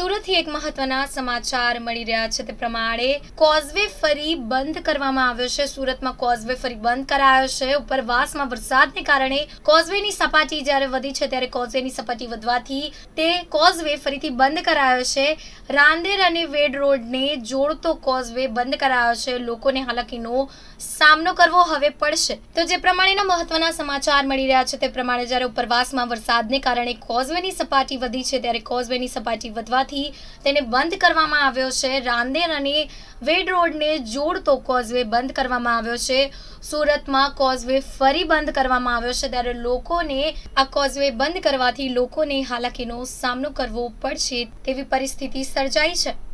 સુરતથી એક મહત્વના સમાચાર મળી રહ્યા છે. તે પ્રમાણે કોઝવે ફરી બંધ કરવામાં આવ્યો છે. સુરતમાં કોઝવે ફરી બંધ કરાયો છે. ઉપરવાસમાં વરસાદને કારણે કોઝવેની સપાટી જ્યારે વધી છે, ત્યારે કોઝવેની સપાટી વધવાથી તે કોઝવે ફરીથી બંધ કરાયો છે. રાંદેર અને વેડ રોડને જોડતો કોઝવે બંધ કરાયો છે. લોકોને હાલાકીનો સામનો કરવો હવે પડશે. તો જે પ્રમાણેના મહત્વના સમાચાર મળી રહ્યા છે, તે પ્રમાણે જ્યારે ઉપરવાસમાં વરસાદને કારણે કોઝવેની સપાટી વધી છે, ત્યારે કોઝવેની સપાટી વધવાથી તેને બંધ કરવામાં આવ્યો છે. રાંદેર અને વેડ રોડને જોડતો કોઝવે બંધ કરવામાં આવ્યો છે. સુરતમાં કોઝવે ફરી બંધ કરવામાં આવ્યો છે. ત્યારે લોકોને આ કોઝવે બંધ કરવાથી લોકોને હાલાકીનો સામનો કરવો પડશે તેવી પરિસ્થિતિ સર્જાઈ છે.